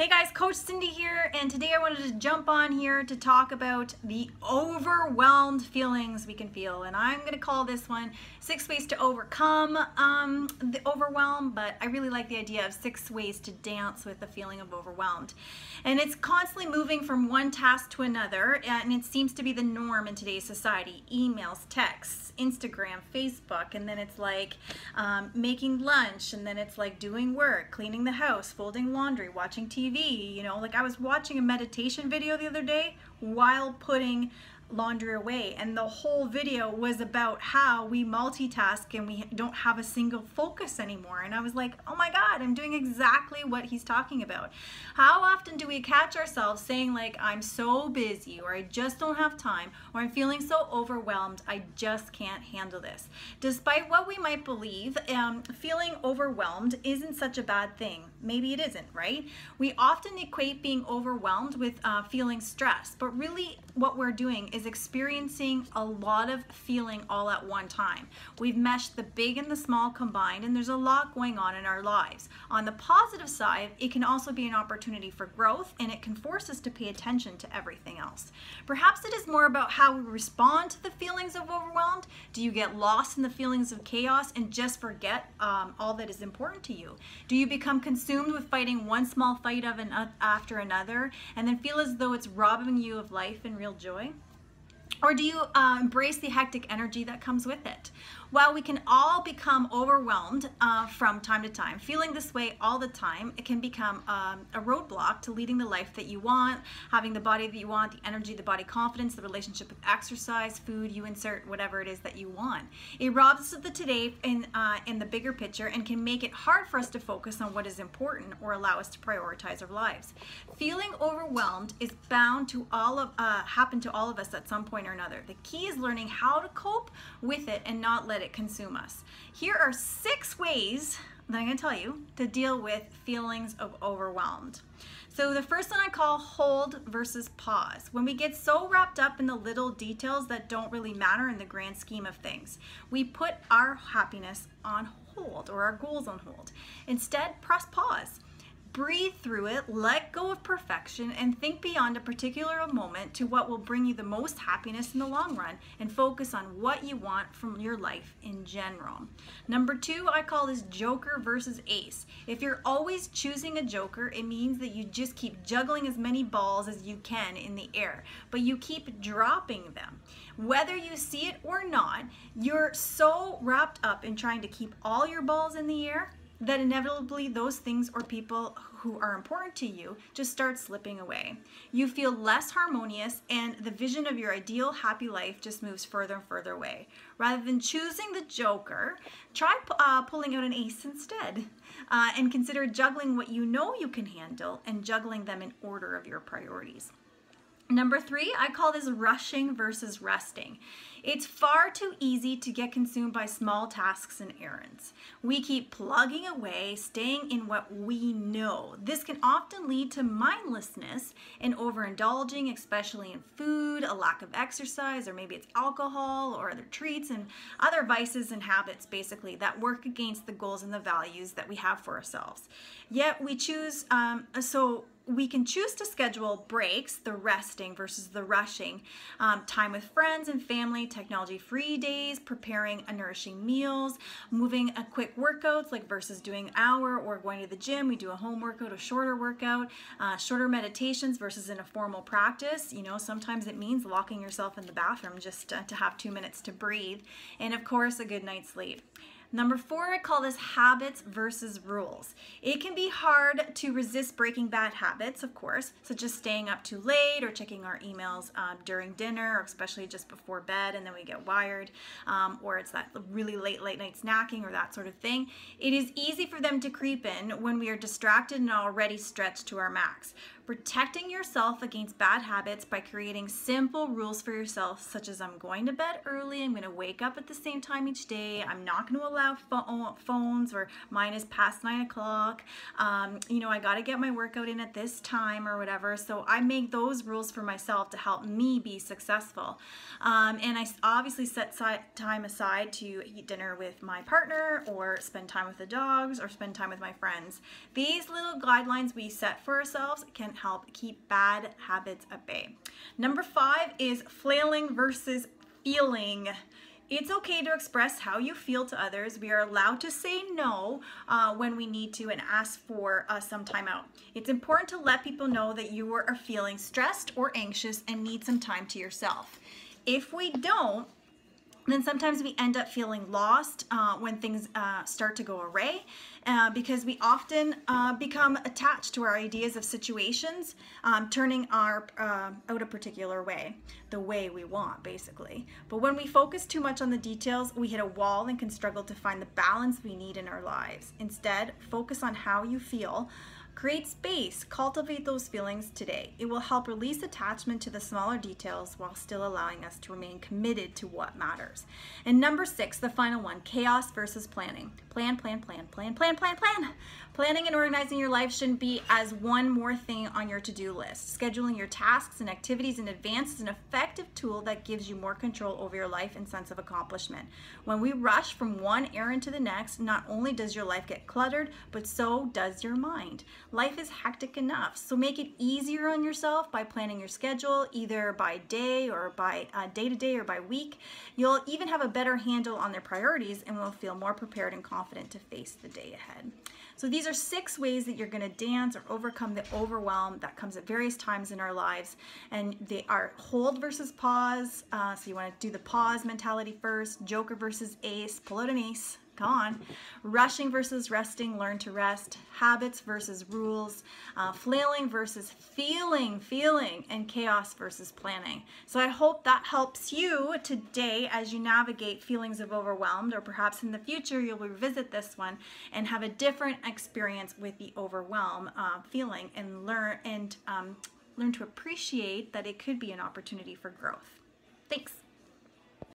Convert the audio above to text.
Hey guys, Coach Cindy here, and today I wanted to jump on here to talk about the overwhelmed feelings we can feel. And I'm going to call this one Six Ways to Overcome um, the Overwhelm, but I really like the idea of six ways to dance with the feeling of overwhelmed. And it's constantly moving from one task to another, and it seems to be the norm in today's society emails, texts, Instagram, Facebook, and then it's like um, making lunch, and then it's like doing work, cleaning the house, folding laundry, watching TV TV, you know, like I was watching a meditation video the other day while putting laundry away. And the whole video was about how we multitask and we don't have a single focus anymore. And I was like oh my god I'm doing exactly what he's talking about. How often do we catch ourselves saying like I'm so busy or I just don't have time or I'm feeling so overwhelmed I just can't handle this? Despite what we might believe um, feeling overwhelmed isn't such a bad thing. Maybe it isn't right? We often equate being overwhelmed with uh, feeling stressed but really what we're doing is experiencing a lot of feeling all at one time. We've meshed the big and the small combined, and there's a lot going on in our lives. On the positive side, it can also be an opportunity for growth, and it can force us to pay attention to everything else. Perhaps it is more about how we respond to the feelings of overwhelmed. Do you get lost in the feelings of chaos and just forget um, all that is important to you? Do you become consumed with fighting one small fight of an, after another and then feel as though it's robbing you of life and real joy? Or do you uh, embrace the hectic energy that comes with it? While we can all become overwhelmed uh, from time to time, feeling this way all the time, it can become um, a roadblock to leading the life that you want, having the body that you want, the energy, the body confidence, the relationship with exercise, food, you insert whatever it is that you want. It robs us of the today in, uh, in the bigger picture and can make it hard for us to focus on what is important or allow us to prioritize our lives. Feeling overwhelmed is bound to all of uh, happen to all of us at some point or another. The key is learning how to cope with it and not let let it consume us. Here are six ways that I'm going to tell you to deal with feelings of overwhelmed. So the first one I call hold versus pause. When we get so wrapped up in the little details that don't really matter in the grand scheme of things, we put our happiness on hold or our goals on hold. Instead, press pause. Breathe through it, let go of perfection, and think beyond a particular moment to what will bring you the most happiness in the long run and focus on what you want from your life in general. Number two, I call this Joker versus Ace. If you're always choosing a Joker, it means that you just keep juggling as many balls as you can in the air, but you keep dropping them. Whether you see it or not, you're so wrapped up in trying to keep all your balls in the air that inevitably those things or people who are important to you just start slipping away. You feel less harmonious and the vision of your ideal happy life just moves further and further away. Rather than choosing the joker, try uh, pulling out an ace instead uh, and consider juggling what you know you can handle and juggling them in order of your priorities. Number three, I call this rushing versus resting. It's far too easy to get consumed by small tasks and errands. We keep plugging away, staying in what we know. This can often lead to mindlessness and overindulging, especially in food, a lack of exercise, or maybe it's alcohol or other treats and other vices and habits basically that work against the goals and the values that we have for ourselves. Yet we choose, um, so we can choose to schedule breaks, the resting versus the rushing, um, time with friends and family, technology free days, preparing a nourishing meals, moving a quick workouts like versus doing hour or going to the gym. We do a home workout, a shorter workout, uh, shorter meditations versus in a formal practice. You know, sometimes it means locking yourself in the bathroom just to have two minutes to breathe. And of course, a good night's sleep. Number four, I call this habits versus rules. It can be hard to resist breaking bad habits, of course, such as staying up too late or checking our emails um, during dinner, or especially just before bed and then we get wired, um, or it's that really late, late night snacking or that sort of thing. It is easy for them to creep in when we are distracted and already stretched to our max. Protecting yourself against bad habits by creating simple rules for yourself, such as I'm going to bed early, I'm going to wake up at the same time each day, I'm not going to allow phones or mine is past nine o'clock, um, you know, I got to get my workout in at this time or whatever. So I make those rules for myself to help me be successful. Um, and I obviously set time aside to eat dinner with my partner or spend time with the dogs or spend time with my friends. These little guidelines we set for ourselves can help keep bad habits at bay. Number five is flailing versus feeling. It's okay to express how you feel to others. We are allowed to say no uh, when we need to and ask for uh, some time out. It's important to let people know that you are feeling stressed or anxious and need some time to yourself. If we don't, then sometimes we end up feeling lost uh, when things uh, start to go awry uh, because we often uh, become attached to our ideas of situations, um, turning our uh, out a particular way, the way we want, basically. But when we focus too much on the details, we hit a wall and can struggle to find the balance we need in our lives. Instead, focus on how you feel Create space, cultivate those feelings today. It will help release attachment to the smaller details while still allowing us to remain committed to what matters. And number six, the final one, chaos versus planning. Plan, plan, plan, plan, plan, plan, plan. Planning and organizing your life shouldn't be as one more thing on your to-do list. Scheduling your tasks and activities in advance is an effective tool that gives you more control over your life and sense of accomplishment. When we rush from one errand to the next, not only does your life get cluttered, but so does your mind. Life is hectic enough, so make it easier on yourself by planning your schedule either by day or by uh, day to day or by week. You'll even have a better handle on their priorities and will feel more prepared and confident to face the day ahead. So these are six ways that you're going to dance or overcome the overwhelm that comes at various times in our lives. And they are hold versus pause. Uh, so you want to do the pause mentality first, joker versus ace, pull out an ace, on. Rushing versus resting, learn to rest. Habits versus rules. Uh, flailing versus feeling, feeling. And chaos versus planning. So I hope that helps you today as you navigate feelings of overwhelmed, or perhaps in the future you'll revisit this one and have a different experience with the overwhelm uh, feeling and learn and um, learn to appreciate that it could be an opportunity for growth. Thanks.